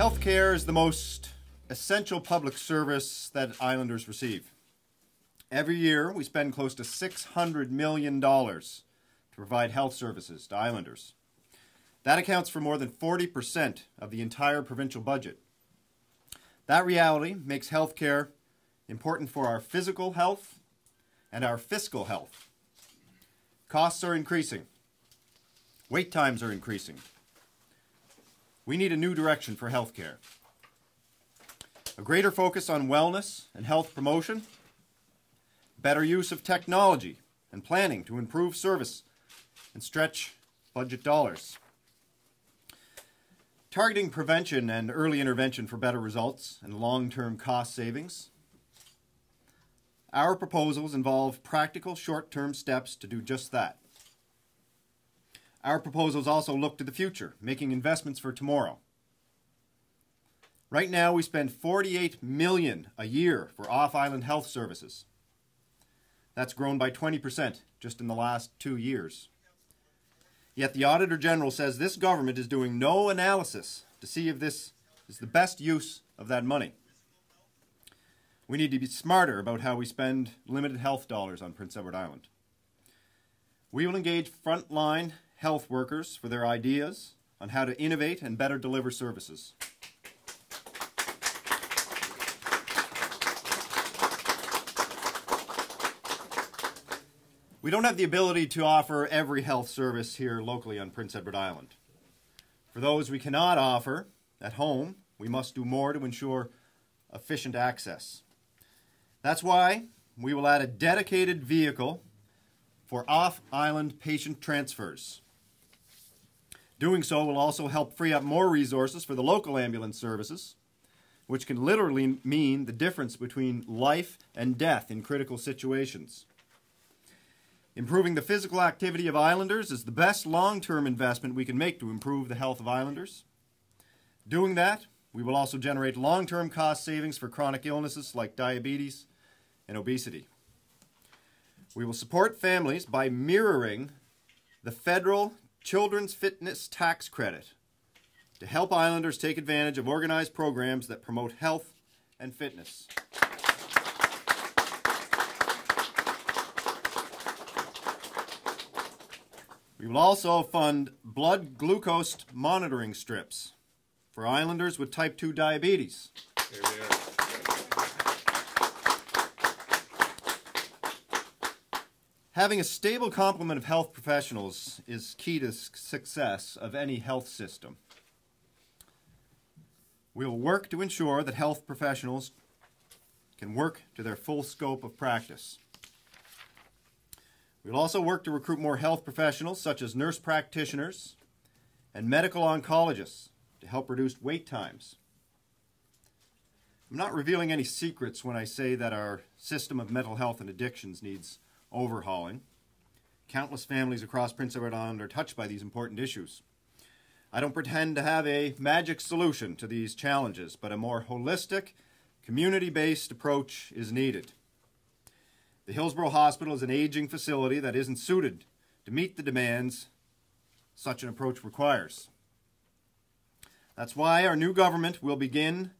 Healthcare is the most essential public service that islanders receive. Every year, we spend close to $600 million to provide health services to islanders. That accounts for more than 40% of the entire provincial budget. That reality makes healthcare important for our physical health and our fiscal health. Costs are increasing. Wait times are increasing. We need a new direction for healthcare. A greater focus on wellness and health promotion, better use of technology and planning to improve service and stretch budget dollars. Targeting prevention and early intervention for better results and long-term cost savings. Our proposals involve practical short-term steps to do just that. Our proposals also look to the future, making investments for tomorrow. Right now, we spend 48 million a year for off-island health services. That's grown by 20% just in the last two years. Yet the Auditor General says this government is doing no analysis to see if this is the best use of that money. We need to be smarter about how we spend limited health dollars on Prince Edward Island. We will engage frontline health workers for their ideas on how to innovate and better deliver services. We don't have the ability to offer every health service here locally on Prince Edward Island. For those we cannot offer at home, we must do more to ensure efficient access. That's why we will add a dedicated vehicle for off-island patient transfers. Doing so will also help free up more resources for the local ambulance services, which can literally mean the difference between life and death in critical situations. Improving the physical activity of islanders is the best long-term investment we can make to improve the health of islanders. Doing that, we will also generate long-term cost savings for chronic illnesses like diabetes and obesity. We will support families by mirroring the federal Children's Fitness Tax Credit to help islanders take advantage of organized programs that promote health and fitness. We will also fund blood glucose monitoring strips for islanders with type 2 diabetes. Having a stable complement of health professionals is key to success of any health system. We will work to ensure that health professionals can work to their full scope of practice. We'll also work to recruit more health professionals, such as nurse practitioners and medical oncologists, to help reduce wait times. I'm not revealing any secrets when I say that our system of mental health and addictions needs overhauling. Countless families across Prince Edward Island are touched by these important issues. I don't pretend to have a magic solution to these challenges, but a more holistic, community-based approach is needed. The Hillsborough Hospital is an aging facility that isn't suited to meet the demands such an approach requires. That's why our new government will begin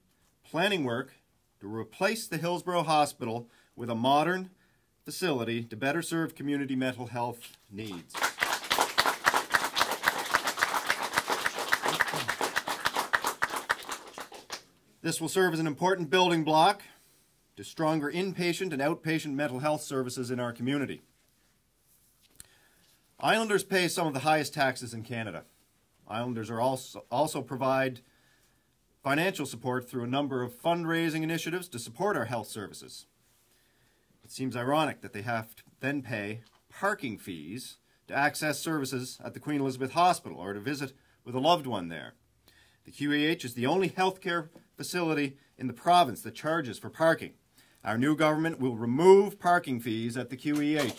planning work to replace the Hillsborough Hospital with a modern facility to better serve community mental health needs. This will serve as an important building block to stronger inpatient and outpatient mental health services in our community. Islanders pay some of the highest taxes in Canada. Islanders are also, also provide financial support through a number of fundraising initiatives to support our health services. It seems ironic that they have to then pay parking fees to access services at the Queen Elizabeth Hospital or to visit with a loved one there. The QEH is the only healthcare facility in the province that charges for parking. Our new government will remove parking fees at the QEH.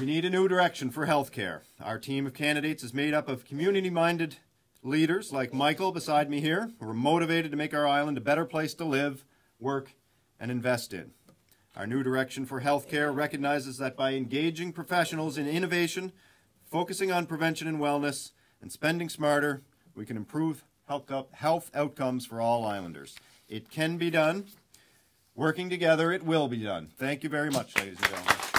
We need a new direction for healthcare. Our team of candidates is made up of community-minded leaders like Michael beside me here who are motivated to make our island a better place to live, work, and invest in. Our new direction for healthcare recognizes that by engaging professionals in innovation, focusing on prevention and wellness, and spending smarter, we can improve health outcomes for all islanders. It can be done. Working together, it will be done. Thank you very much, ladies and gentlemen.